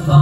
true. Uh, Once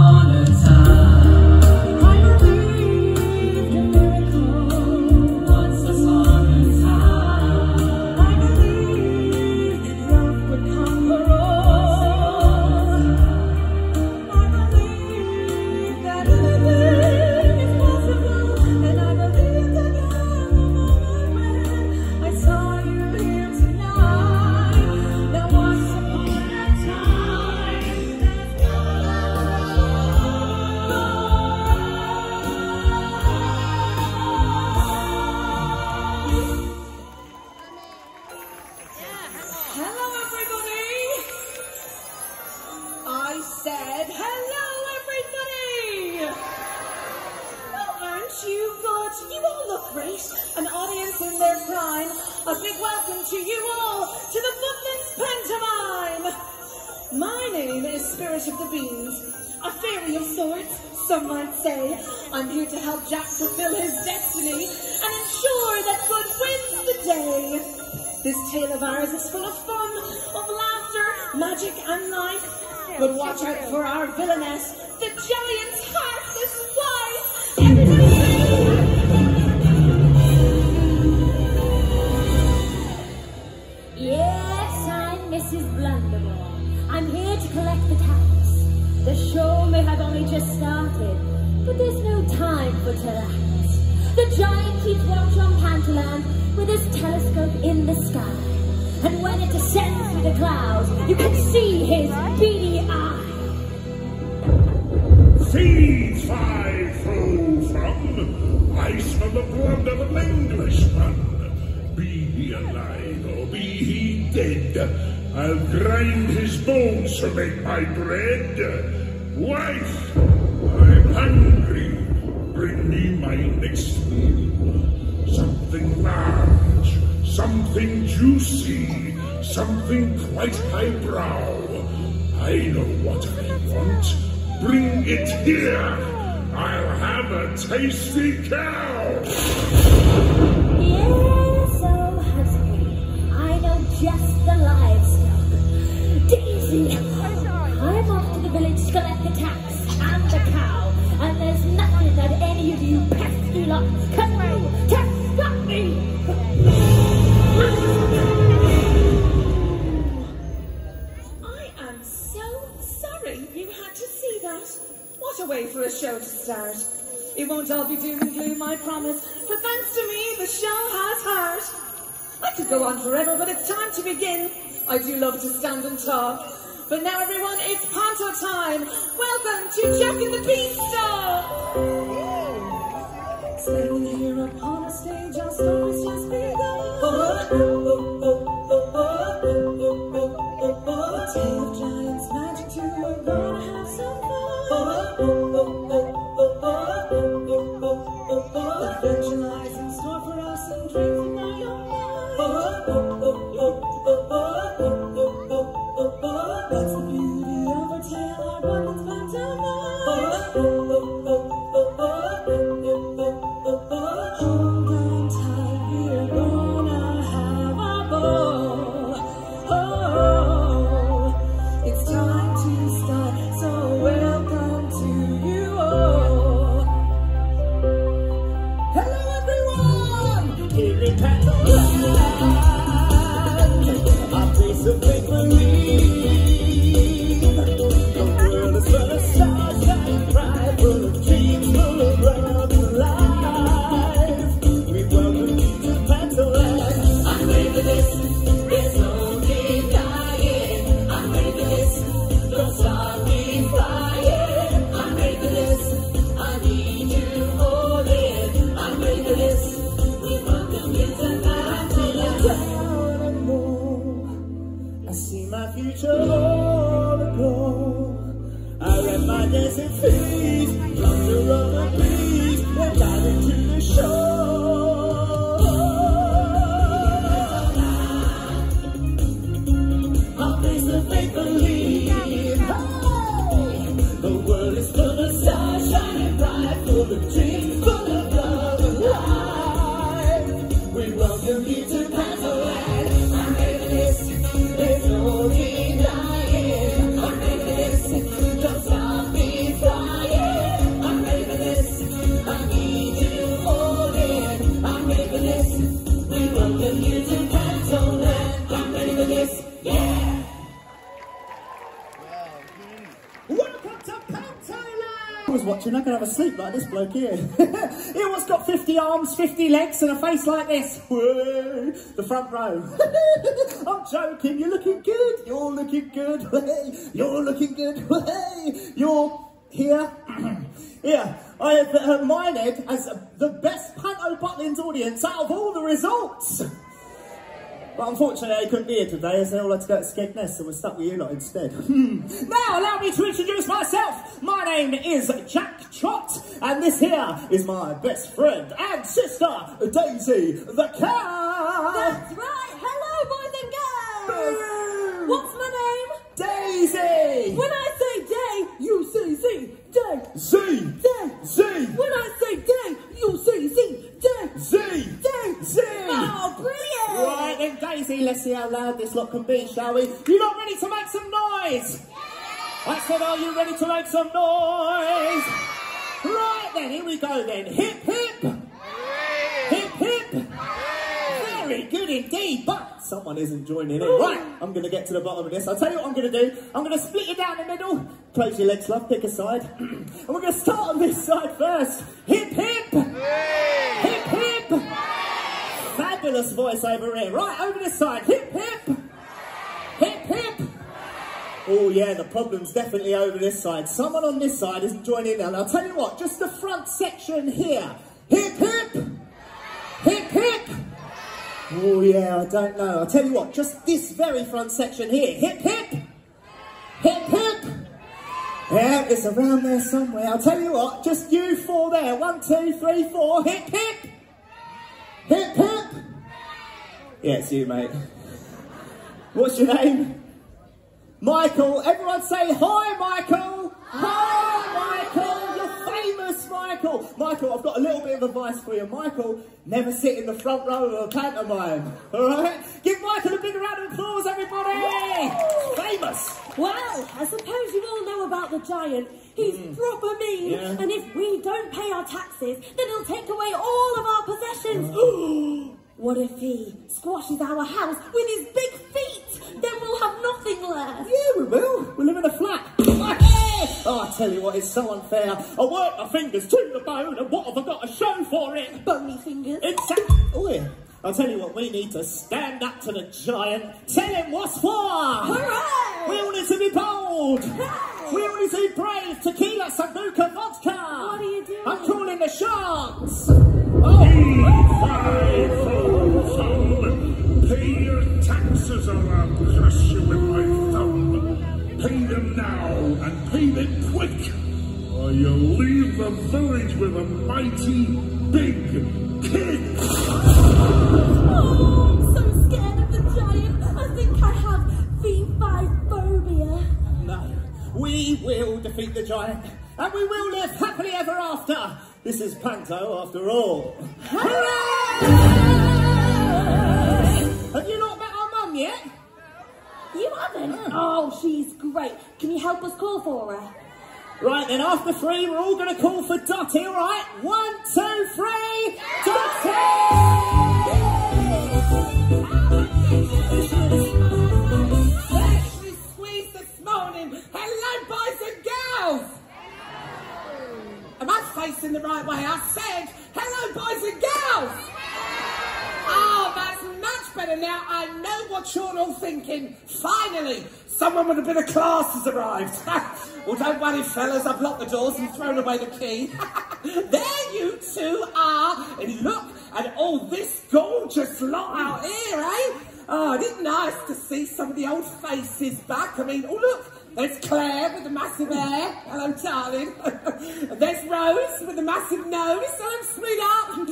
juicy, something quite highbrow. I know what I want. Bring it here. I'll have a tasty cow. Yes, oh husband, I know just the livestock. Daisy, I'm off to the village to collect the tax and the cow, and there's nothing that any of you pesky lots show to start. It won't all be doom and gloom, I promise. For thanks to me, the show has heart. I could go on forever, but it's time to begin. I do love to stand and talk. But now, everyone, it's Panto time. Welcome to Jack and the Beanstalk. Here upon a stage, our just begun. A tale of giants, magic too, we're gonna have some fun. That's the beauty of our tale, watching, I can have a sleep like this bloke here. here what's got 50 arms, 50 legs, and a face like this? The front row. I'm joking, you're looking good, you're looking good, you're looking good, you're here. Here, I have uh, Minehead as the best Panto Butlins audience out of all the results. But unfortunately, I couldn't be here today as they all had to go to Skegness, so we're stuck with you lot instead. Hmm. Now, allow me to introduce myself. My name is Jack Trott, and this here is my best friend and sister, Daisy the cat. That's right. Hello, boys and girls. What's my name? Daisy! When I say day, you say Z. Day. Z! Day. Z! When I say day, you say Z. Day. Z! Day. Z! Oh, brilliant. Right then, Daisy, let's see how loud this lot can be, shall we? You lot ready to make some noise? I said, are you ready to make some noise? Right then, here we go then. Hip hip! Hip hip! Very good indeed, but someone isn't joining in. Right, I'm going to get to the bottom of this. I'll tell you what I'm going to do. I'm going to split you down the middle. Close your legs, love, pick a side. and we're going to start on this side first. Hip hip! Hip hip! Fabulous voice over here. Right, over this side. Hip hip! Hip hip! Oh yeah, the problem's definitely over this side. Someone on this side isn't joining in. And I'll tell you what, just the front section here. Hip hip! Hip hip! Oh yeah, I don't know. I'll tell you what, just this very front section here. Hip hip! Hip hip! Yeah, it's around there somewhere. I'll tell you what, just you four there. One, two, three, four. Hip hip! Hip hip! Yeah, it's you, mate. What's your name? Michael. Everyone say hi, Michael. Hi, Michael. Michael. Michael, I've got a little bit of advice for you. Michael, never sit in the front row of a pantomime. All right? Give Michael a big round of applause, everybody. Famous. Well, I suppose you all know about the giant. He's mm. proper mean. Yeah. and if we don't pay our taxes, then he'll take away all of our possessions. Oh. What if he squashes our house with his big feet? Then we'll have nothing left. Yeah, we will. We live in a flat. Oh, I tell you what, it's so unfair. I work my fingers to the bone, and what have I got to show for it? Bony fingers. Exactly. Oh, yeah. I'll tell you what, we need to stand up to the giant, tell him what's for. Hooray! We all need to be bold. Hey! We all need to be brave. Tequila, sambuca, vodka. What are you doing? I'm calling the shots. Oh. Pay your taxes or I'll crush you with my thumb. Pay them now and pay them quick. Or you'll leave the village with a mighty big kick. Oh, I'm so scared of the giant. I think I have V5 phobia. No, we will defeat the giant, and we will live happily ever after. This is Panto, after all. Hooray! Have you not met our mum yet? You haven't? Oh, she's great. Can you help us call for her? Right then, after three, we're all going to call for Dottie, all right? One, two, three, Dottie! Am I facing the right way? I said, hello, boys and girls. Oh, that's much better now. I know what you're all thinking. Finally, someone with a bit of class has arrived. well, don't worry, fellas. I've locked the doors and thrown away the key. there you two are. And look at all this gorgeous lot out here, eh? Oh, isn't it nice to see some of the old faces back? I mean, oh, look. There's Claire with the massive hair. Hello, darling. there's Rose with the massive nose. Hello, sweetheart.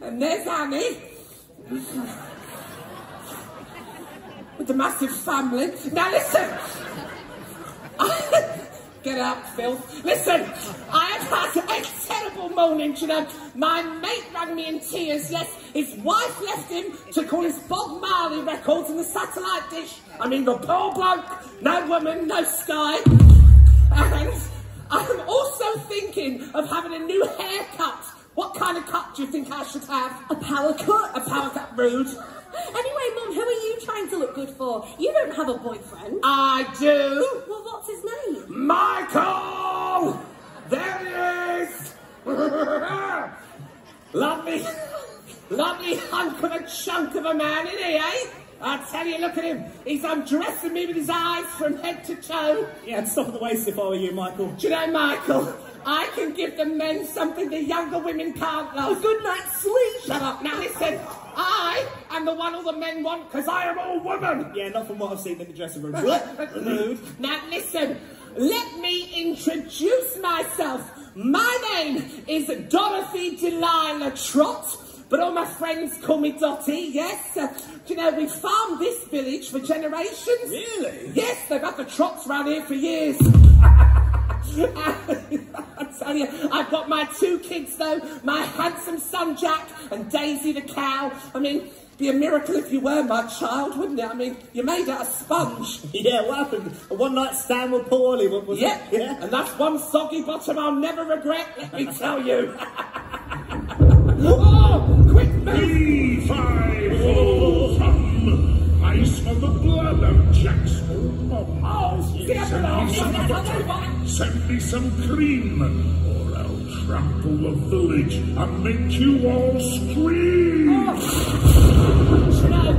And there's Annie with the massive family. Now listen. Get up, Phil. Listen, I have had a terrible morning, you know. My mate rang me in tears. Yes, his wife left him to call his Bob Marley records in the satellite dish. I mean, the poor bloke, no woman, no sky. And I'm also thinking of having a new haircut. What kind of cut do you think I should have? A power cut? A power cut, rude. Anyway, Mum, who are you trying to look good for? You don't have a boyfriend. I do. Well, what's his name? Michael! There he is! lovely, lovely hunk of a chunk of a man, isn't he, eh? I tell you, look at him. He's undressing me with his eyes from head to toe. Yeah, I'd stop at the waist if I were you, Michael. Do you know, Michael, I can give the men something the younger women can't love. A good night's sleep. Shut up. Now listen, I am the one all the men want because I am all woman. Yeah, not from what I've seen in the dressing room. Rude. Now listen, let me introduce myself. My name is Dorothy Delilah Trott. But all my friends call me Dotty, yes. Uh, do you know, we farmed this village for generations. Really? Yes, they've had the trots round here for years. I tell you, I've got my two kids though, my handsome son Jack and Daisy the cow. I mean, be a miracle if you were my child, wouldn't it? I mean, you're made out of sponge. Yeah, what happened? A one night stand with Paul Hollywood, was Yeah, it? Yeah. and that's one soggy bottom I'll never regret, let me tell you. oh, quick move! B5 from I smell the blood of Jack's Send me some butter, send me some cream, or I'll trample the village and make you all scream. Oh, you know,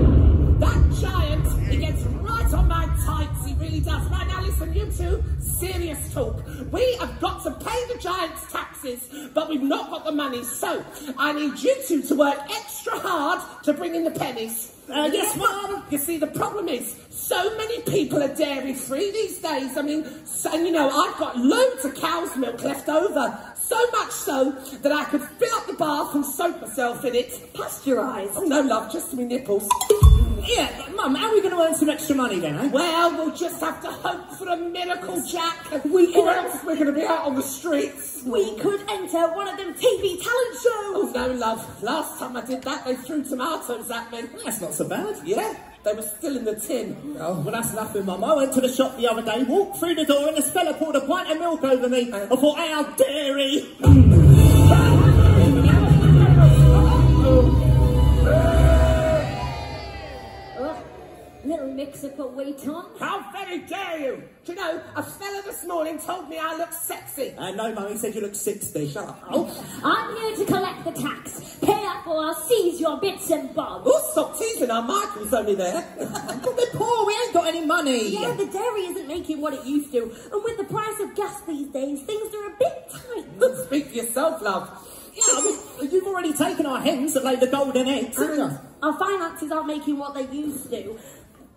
that giant, he gets right on my tights, he really does. Right now, listen, you two, serious talk. We have got to pay the giant's taxes, but we've not got the money, so I need you two to work extra hard to bring in the pennies. Uh, yes, Mum. You see, the problem is, so many people are dairy free these days. I mean, so, and you know, I've got loads of cow's milk left over. So much so that I could fill up the bath and soak myself in it. Pasteurised. Oh, no, love, just me nipples. Yeah, Mum, how are we going to earn some extra money then, eh? Well, we'll just have to hope for a miracle, Jack. We or else we're going to be out on the streets. We could enter one of them TV talent shows. Oh, no, love. Last time I did that, they threw tomatoes at me. That's not so bad. Yeah, they were still in the tin. Oh, well, that's nothing, Mum. I went to the shop the other day, walked through the door, and this fella poured a pint of milk over me. I thought, how dare he? little mix-up put weight on. How very dare you? Do you know, a fella this morning told me I look sexy. Uh, know, Mum, he said you look 60. Shut up. Oh, I'm here to collect the tax. Pay up or I'll seize your bits and bobs. Oh, stop teasing our Michael's only there. We're poor, we ain't got any money. Yeah, the dairy isn't making what it used to. And with the price of gas these days, things are a bit tight. Speak for yourself, love. Yeah, I mean, you've already taken our hens that laid the golden eggs, haven't you? Our finances aren't making what they used to.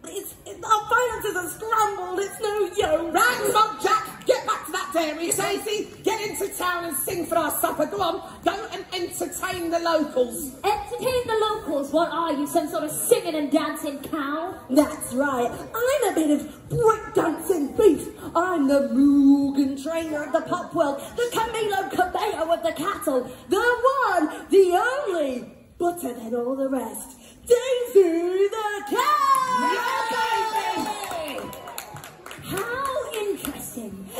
It's, it, our finances are scrambled. It's no yo. Right, come on, Jack. Get back to that dairy, Daisy. Get into town and sing for our supper. Go on, go and entertain the locals. Entertain the locals. What are you, some sort of singing and dancing cow? That's right. I'm a bit of breakdancing beast. I'm the Meghan Trainor of the pop world, the Camila Cabello of the cattle, the one, the only, better than all the rest. Daisy the cat!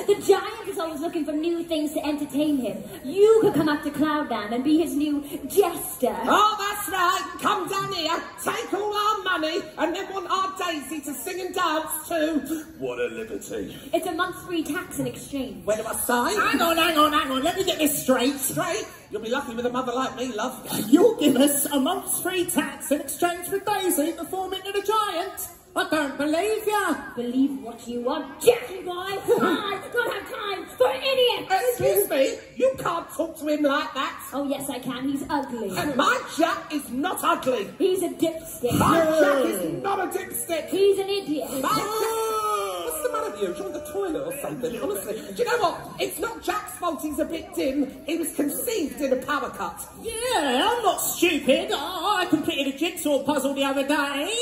The giant is always looking for new things to entertain him. You could come up to Cloudland and be his new jester. Oh, that's right. Come down here, take all our money, and then want our Daisy to sing and dance too. What a liberty. It's a month's free tax in exchange. Where do I sign? Hang on, hang on, hang on. Let me get this straight. Straight. You'll be lucky with a mother like me, love. You'll give us a month's free tax in exchange for Daisy performing to the giant. I don't believe you. Believe what you want, Jackie boy. I don't have time for idiots. Excuse me, you can't talk to him like that. Oh, yes, I can. He's ugly. And my Jack is not ugly. He's a dipstick. My Jack is not a dipstick. He's an idiot. My Jack... What's the matter with you? Do you want the toilet or something? Honestly, do you know what? It's not Jack's fault he's a bit dim. He was conceived in a power cut. Yeah, I'm not stupid. I completed a jigsaw puzzle the other day.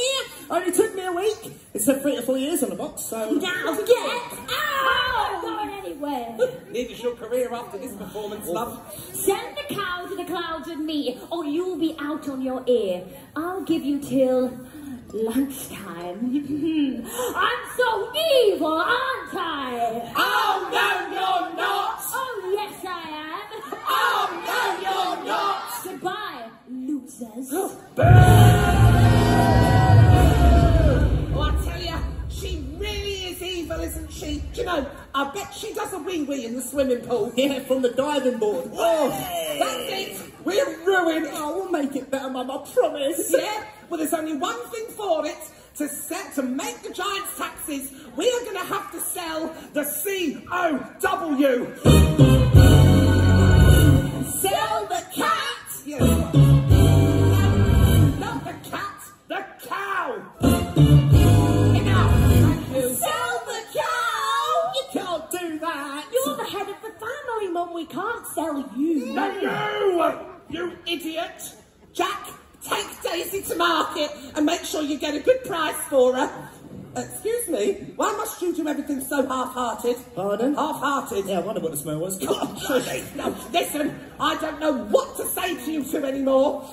Only took me a week. It said three to four years on the box, so... Now get out! Not going anywhere. Is your career after this performance, love. Send the cow to the clouds with me, or you'll be out on your ear. I'll give you till lunchtime. I'm so evil, aren't I? Oh, no, you're not! Oh, yes, I am. Oh, no, you're not! Goodbye, losers. isn't she? Do you know, I bet she does a wee-wee in the swimming pool. Yeah, from the diving board. Oh, that's it. We're ruined. Oh, we'll make it better, Mum, I promise. Yeah? Well, there's only one thing for it. To set to make the Giants taxes, we are going to have to sell the C-O-W. sell the cat! Yeah. Sorry, Mum, we can't sell you. No, no, you idiot. Jack, take Daisy to market and make sure you get a good price for her. Excuse me, why must you do everything so half-hearted? Pardon? Half-hearted? Yeah, I wonder what the smell was. God, oh, no, listen, I don't know what to say to you two anymore.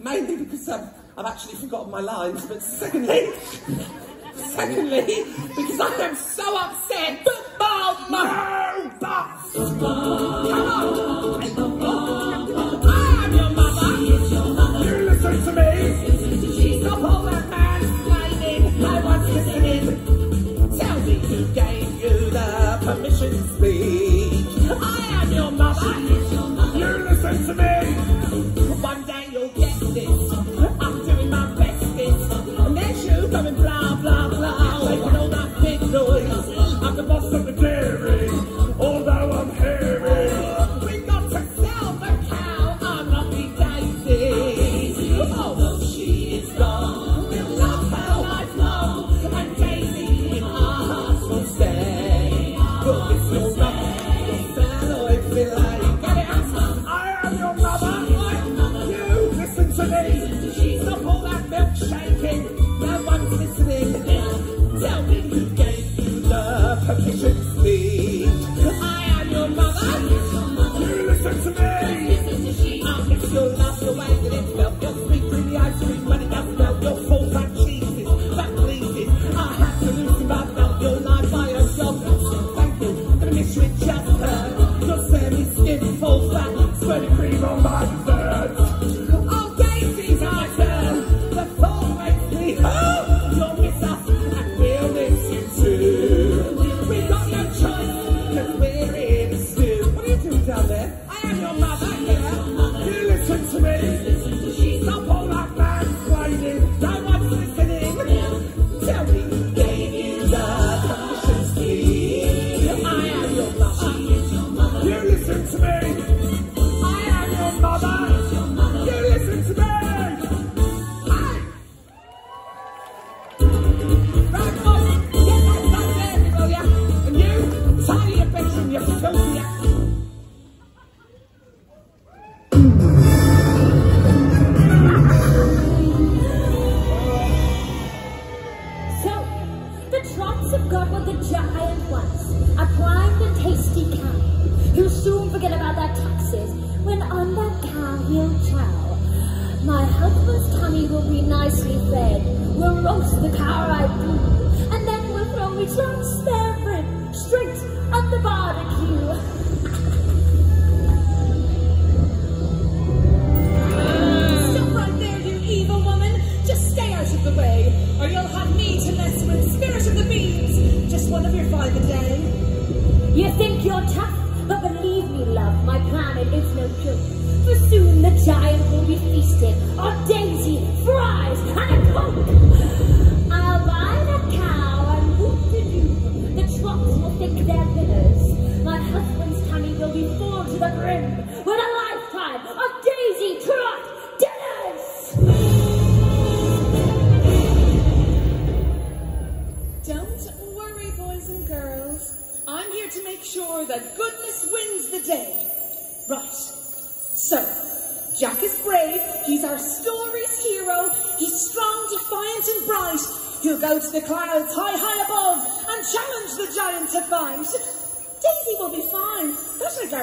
Mainly because um, I've actually forgotten my lines, but secondly, secondly, because I am so upset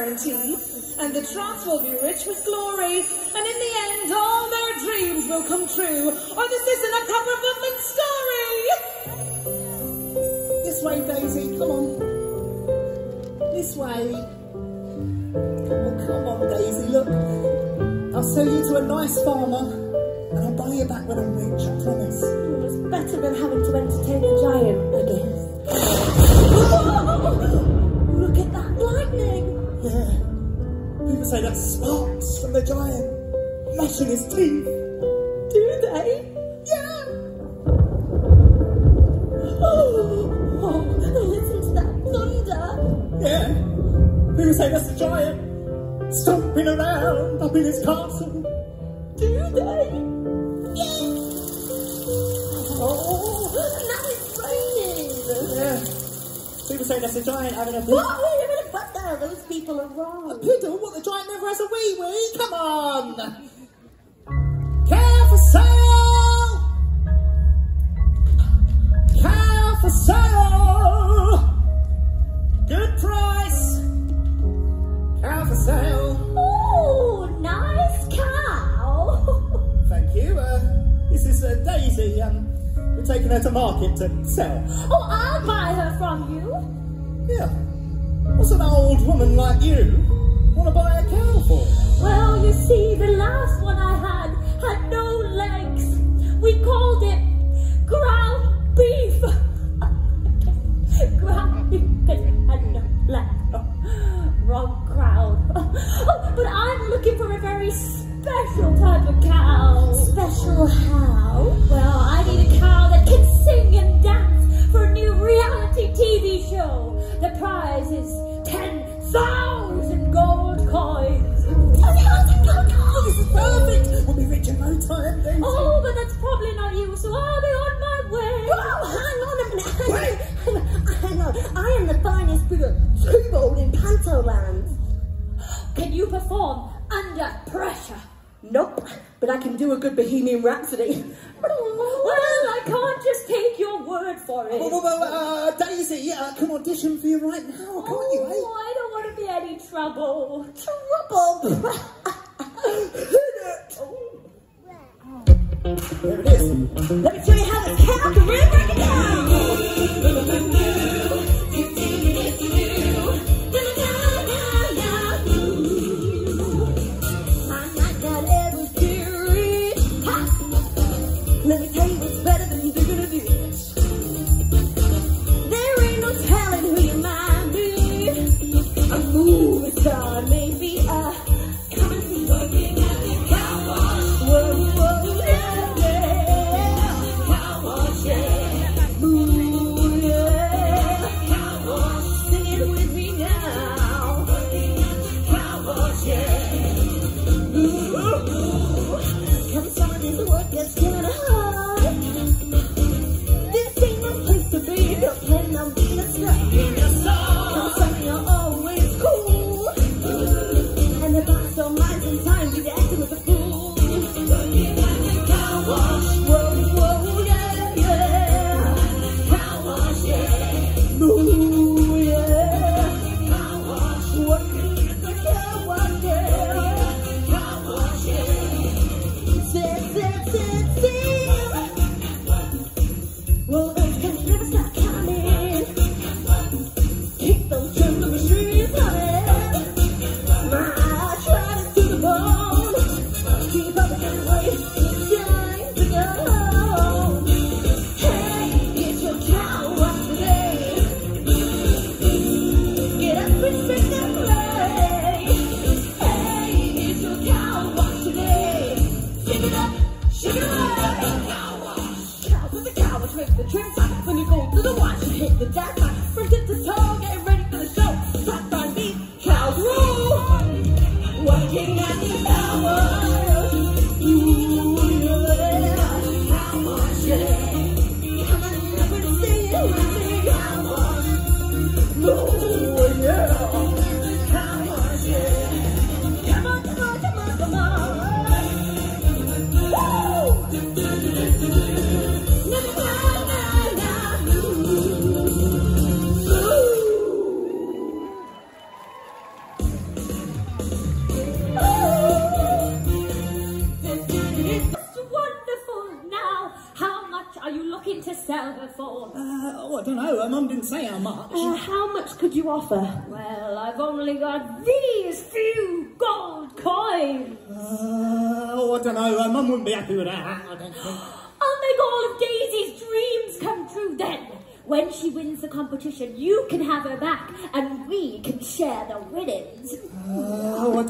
and the trust will be rich with glory, and in the end all their dreams will come true, or this is an upcoming woman story! This way, Daisy, come on. This way. Come on, Daisy, look. I'll sell you to a nice farmer, and I'll buy you back when I'm rich, I promise. It's better than having to entertain a giant. that sparks from the giant mashing his teeth. Do they? Yeah. Oh, oh listen to that thunder. Yeah. People say that's a giant stomping around up in his castle? Do they? Yeah. Oh, now it's raining. Yeah. People say that's a giant having a big... What? Wait a minute, what? No, uh, those people are wrong the wee wee. Come on. Care for sale. Care for sale. Good price. Care for sale. Ooh, nice cow. Thank you. Uh, this is uh, Daisy. Um, we're taking her to market to sell. Oh, I'll buy her from you. Yeah. What's an old woman like you? want to buy a cow for? Well, you see, the last one I had had no legs. We called it ground beef. ground beef had no legs. Wrong crowd. Oh, but I'm looking for a very special type of cow.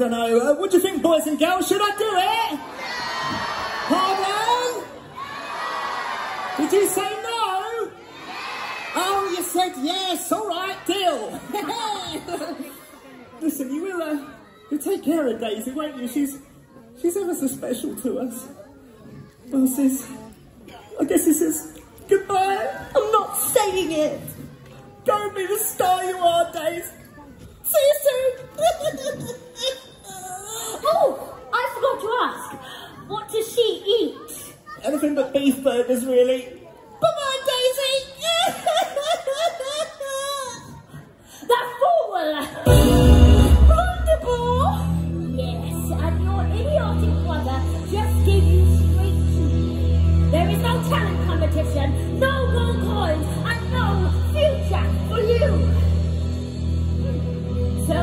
Don't know. Uh, what do you think, boys and girls? Should I do it? Pardon? Did you say no? Oh, you said yes. All right, deal. Listen, you will, uh, you take care of Daisy, won't you? She's, she's ever so special to us. Well, sis, I guess this is goodbye. I'm not saying it. Don't be the star you are, Daisy. See you soon. Oh, I forgot to ask. What does she eat? Anything but beef burgers, really. Bye-bye, Daisy. The fool! Yes, and your idiotic brother just gave you straight to me. There is no talent competition, no gold coins, and no future for you! So,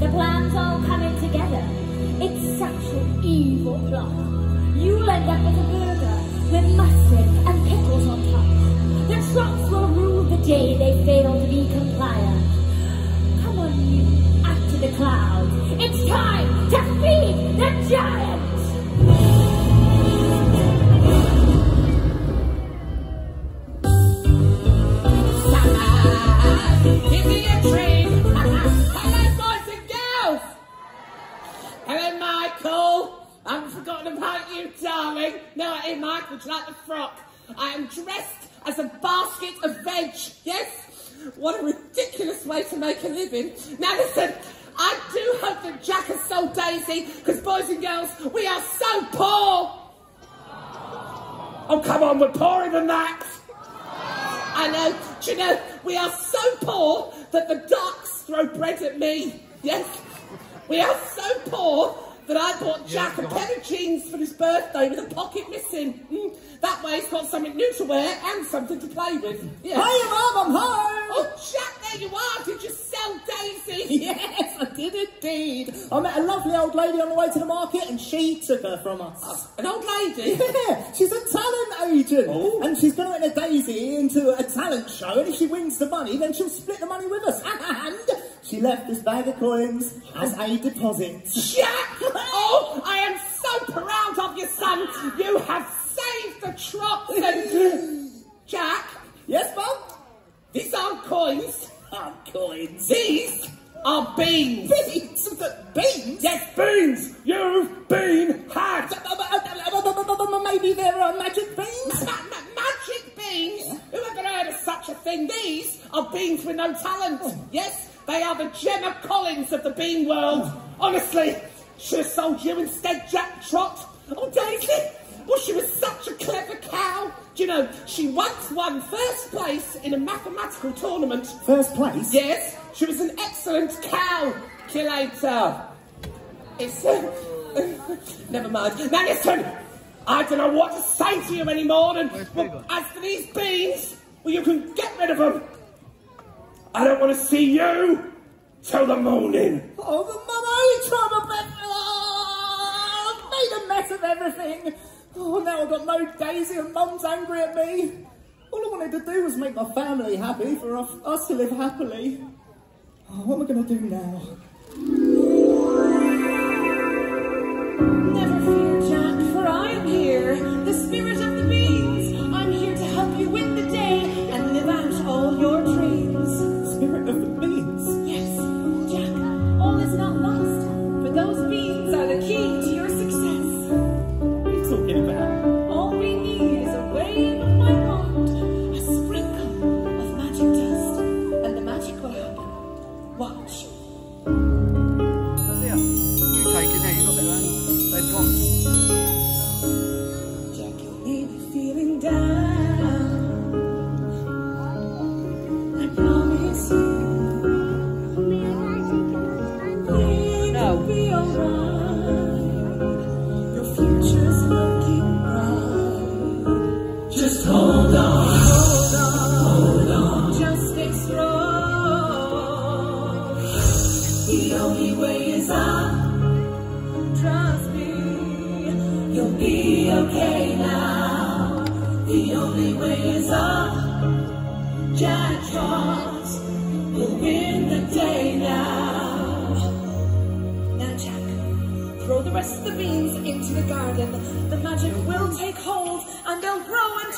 the plan's all coming together. It's such an evil plot. You'll end up with a with mustard Now, listen. I do hope that Jack has sold Daisy, because boys and girls, we are so poor. Oh, come on, we're poorer than that. I know. Do you know, we are so poor that the ducks throw bread at me. Yes. We are so poor that I bought Jack a pair of jeans for his birthday with a pocket missing. Mm, That way he's got something new to wear and something to play with. Yeah. Hiya, Mum, I'm home. Oh, Jack, there you are. Did you sell Daisy? Yes, I did indeed. I met a lovely old lady on the way to the market and she took her from us. An old lady? Yeah, she's a talent agent. Oh. And she's going to enter Daisy into a talent show and if she wins the money, then she'll split the money with us. And she left this bag of coins as a deposit. Jack! Oh, I am so proud of you, son. You have saved the trots and... Jack, Yes, Mum? these aren't coins. Ah, coins. These are beans. Beans? Beans? Yes, beans. You've been had. Maybe they're uh, magic beans? Ma- ma- magic beans? Who ever heard of such a thing? These are beans with no talent. Oh. Yes, they are the Gemma Collins of the bean world. Honestly, should have sold you instead, Jack Trott. Oh, Daisy. Well, she was such a clever cow. Do you know, she once won first place in a mathematical tournament. First place? Yes, she was an excellent calculator. It's. Uh, never mind. Now listen, I don't know what to say to you anymore. And well, as for these beans, well, you can get rid of them. I don't want to see you till the morning. Oh, the mum only time I oh, made a mess of everything. Oh, now I've got no Daisy and mum's angry at me. All I wanted to do was make my family happy for us, us to live happily. Oh, what am I going to do now? Never fear, Jack, for I am here, the spirit of the beans.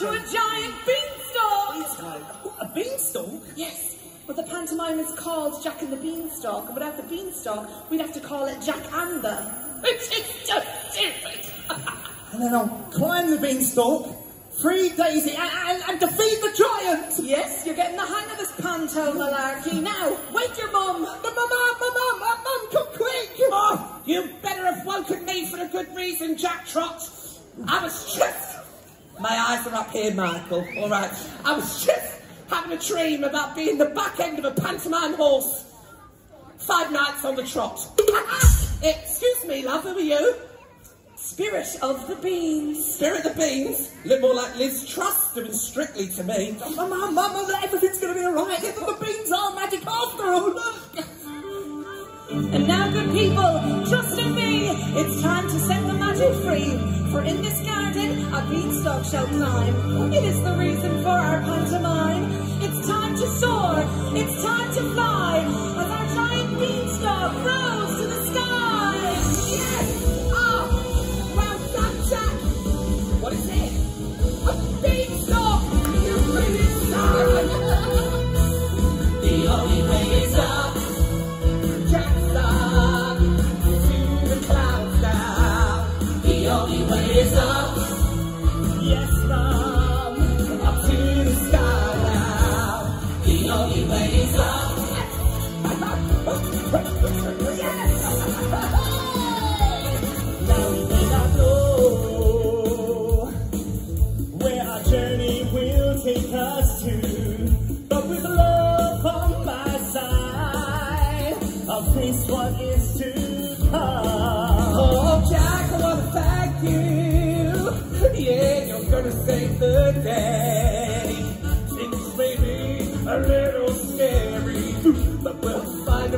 Into a giant beanstalk. A beanstalk? Yes, but the pantomime is called Jack and the Beanstalk, and without the beanstalk, we'd have to call it Jack and the. Which is just stupid. And then I'll climb the beanstalk, free Daisy, and, and, and defeat the giant! Yes, you're getting the hang of this panto malarkey. Now, wake your mum. Mum, mum, mum, mum, mum, mum, come quick! Oh, you better have woken me for a good reason, Jack Trott. I was just... My eyes are up here, Michael, all right. I was just having a dream about being the back end of a pantomime horse. Five nights on the trot. Excuse me, love, who are you? Spirit of the beans. Spirit of the Beans? Look more like Liz Truss doing strictly to me. Oh, mum, mum, mum, mum, everything's gonna be alright. The, the beans are magic after all! And now, good people, trust in me. It's time to set the magic free. For in this garden, a beanstalk shall climb. It is the reason for our pantomime. It's time to soar. It's time to fly. As our giant beanstalk grows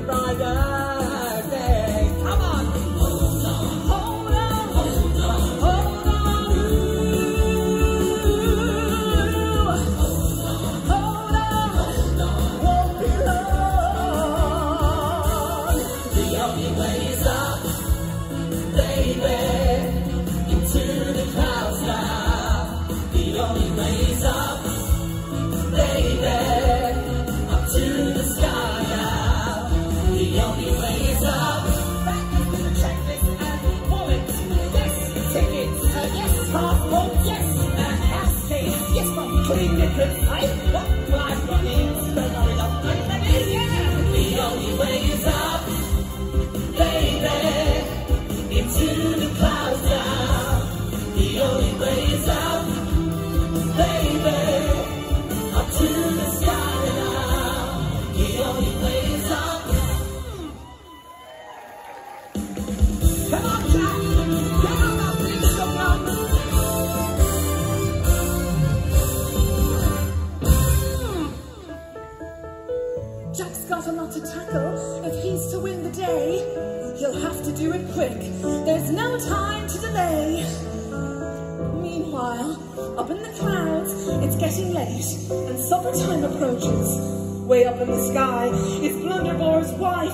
we'll way is up. Getting late, and supper time approaches. Way up in the sky is Blunderbore's wife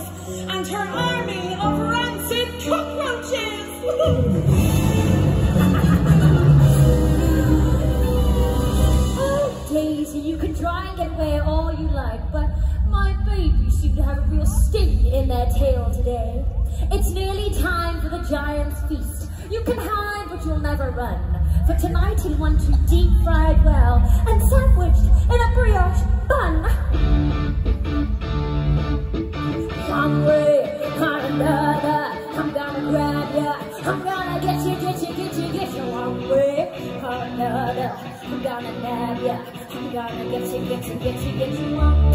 and her army of rancid cockroaches. Oh, Daisy, you can try and get away all you like, but my babies seem to have a real sting in their tail today. It's nearly time for the giant's feast. You'll never run. For tonight he'll want you deep fried well and sandwiched in a brioche bun. I'm gonna grab ya. I'm gonna get you, get you, get you, get you hungry. I'm gonna nab ya. I'm gonna get get get get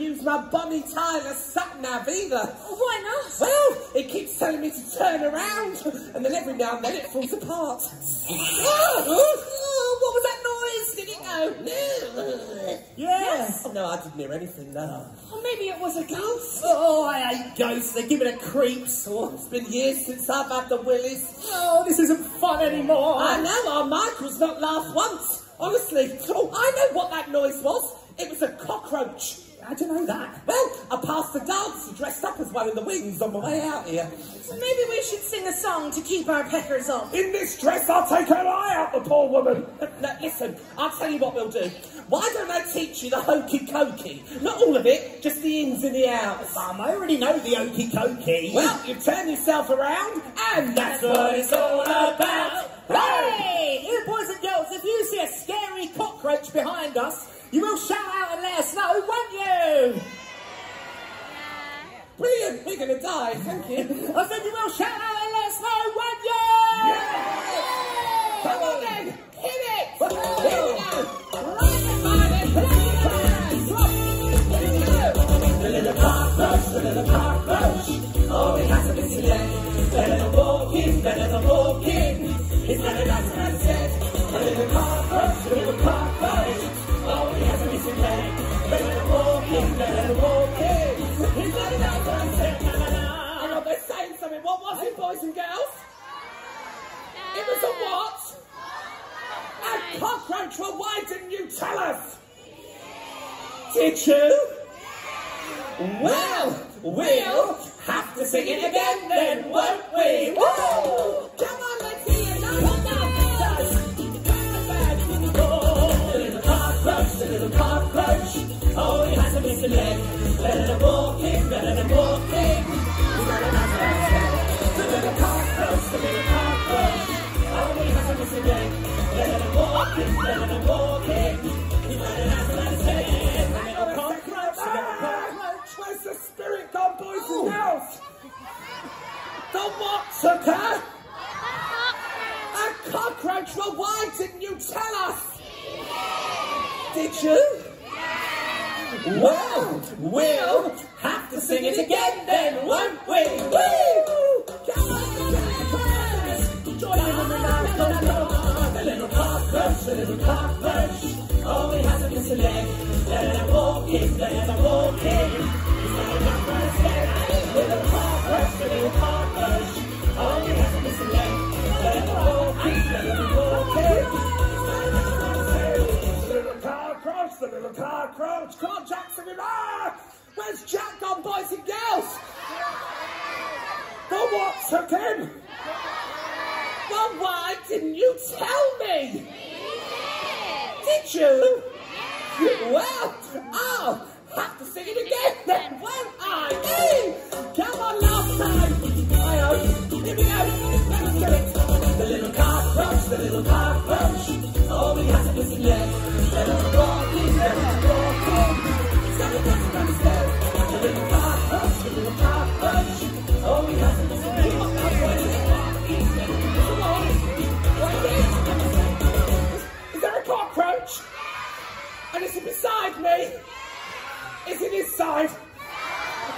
use my Bonnie Tyler sat nav either. Oh, why not? Well, it keeps telling me to turn around, and then every now and then it falls apart. oh, oh, what was that noise? Did it go? Yes. Oh, no, I didn't hear anything, no. Or maybe it was a ghost. Oh, I hate ghosts. They give me the creeps. Oh, it's been years since I've had the willies. Oh, this isn't fun anymore. I know, our Michael's not laughed once. Honestly. Oh, I know what that noise was. It was a cockroach. How do you know that? Well, I passed the dancer dressed up as one of the wings on my way out here. So maybe we should sing a song to keep our peckers off. In this dress, I'll take her eye out, the poor woman. Now, listen, I'll tell you what we'll do. Why don't I teach you the hokey cokey? Not all of it, just the ins and the outs. Mum, I already know the hokey cokey. Well, you turn yourself around, and that's what it's all about. Hey! You boys and girls, if you see a scary cockroach behind us, you will shout out and let us know, won't you? Brilliant, we're going to die, thank you. I said you will shout out and let us know, won't you? Come on then, hit it! Here we go! Right behind it, play it, drop. Here we go! The little cockroach, the little cockroach, oh, he has a missing leg. Better than walking, better than walking. He's better than I said. The little cockroach, the little cockroach, What was it, boys and girls? It was a what? A cockroach. Well, why didn't you tell us? Did? Well, we'll have to sing it again then, won't we? Woo! Come on, let's hear it. The little cockroach. Oh, he has a missing leg. Better than walking, better than walking. He's got a nice leg. The little cockroach, the little cockroach. Oh, he has a missing leg. Better than walking, better than walking.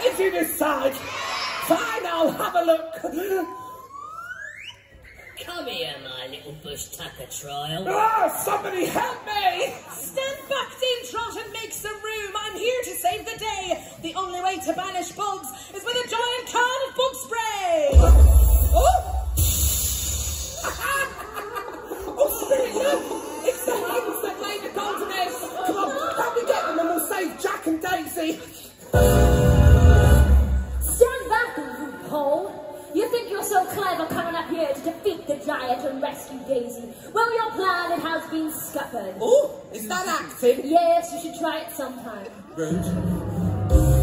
Is you decide. Fine, I'll have a look. Come here, my little bush tucker trial. Ah, somebody help me! Stand back, Dame Trott, and make some room. I'm here to save the day. The only way to banish bugs is with a giant can of bug spray. Oh! oh! It's the hens that lay the golden eggs. Come on, help me get them and we'll save Jack and Daisy. You think you're so clever coming up here to defeat the giant and rescue Daisy? Well, your plan, it has been scuppered. Oh, is that acting? Yes, you should try it sometime. Rude.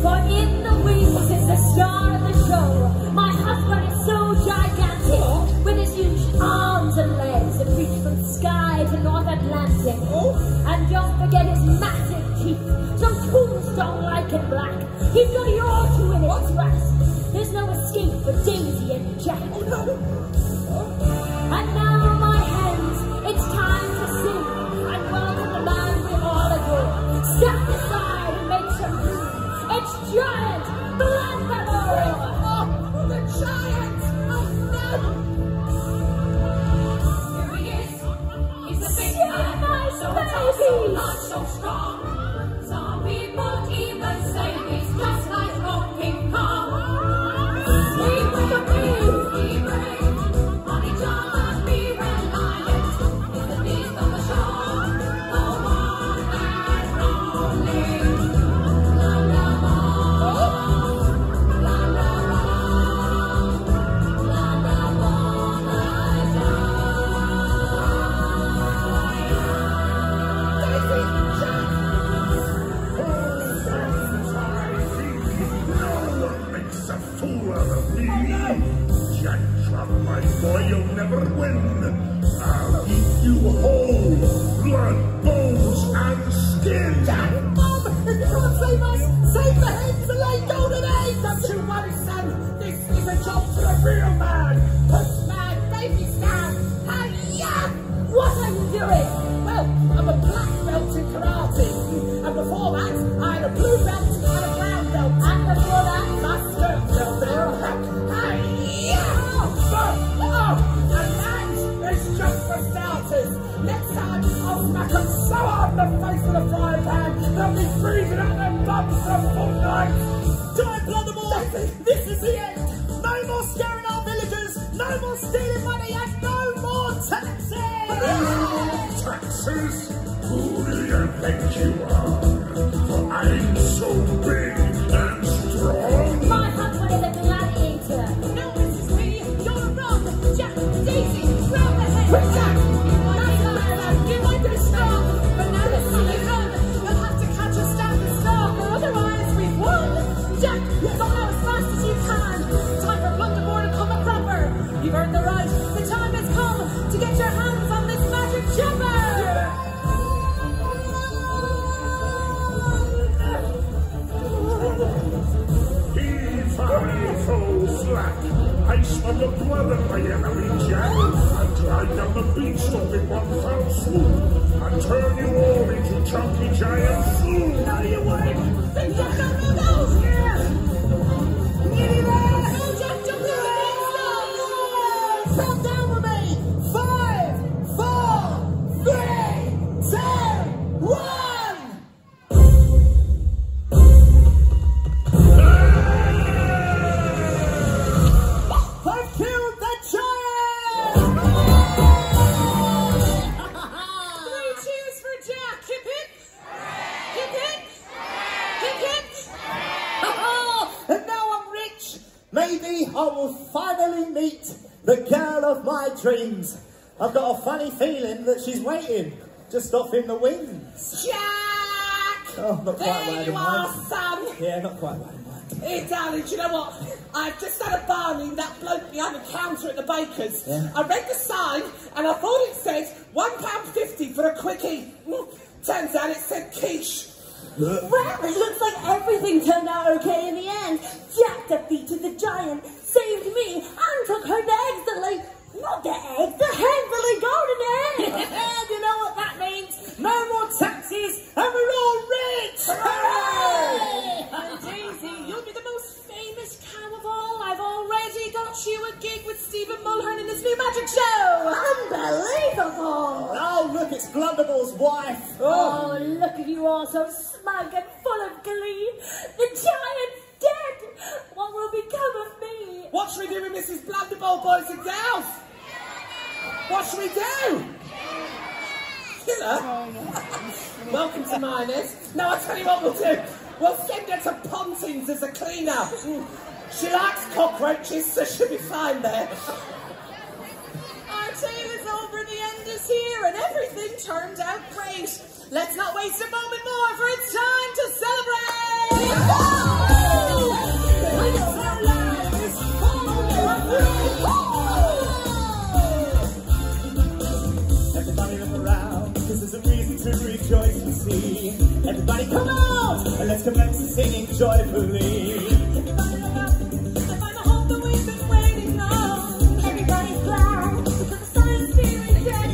For in the wings is the star of the show. My husband is so gigantic, oh. with his huge arms and legs that reach from sky to North Atlantic. Oh. And don't forget his massive teeth, so tombstone-like and black. He's got your two in his grasp. There's no escape for Daisy and Jack. And now, dreams. I've got a funny feeling that she's waiting just off in the wings. Jack! Oh, not quite There you are, mind. son. Yeah, not quite had in mind. Hey, darling, do you know what? I've just had a barney, that bloke behind the counter at the baker's. Yeah. I read the sign, and I thought it said £1.50 for a quickie. Mm, Turns out it said quiche. Well, it looks like everything turned out okay in the end. Jack defeated the giant, saved me, and took her eggs that not the eggs, the lay golden eggs. and you know what that means? No more taxes, and we're all rich! Hooray! And Daisy, you'll be the most famous cow of all. I've already got you a gig with Stephen Mulhern in this new magic show. Unbelievable! Oh, look, it's Blunderbore's wife. Oh, look at you all so smug and full of glee. The giant's dead. What will become of me? What should we do with Mrs. Blunderbore, boys and girls? What should we do? Killer? Oh, Welcome to Miners. No, I'll tell you what we'll do. We'll send her to Pontins as a cleaner. She likes cockroaches, so she'll be fine there. Our tale is over, the end is here, and everything turned out great. Let's not waste a moment more, for it's time to celebrate! Oh! Oh! Joy to see. Everybody come out and let's commence singing joyfully. Everybody look find the hope that we've been waiting on. Everybody's glad because the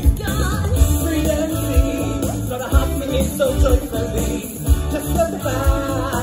is gone. Freedom, so singing so joyfully. Just look about.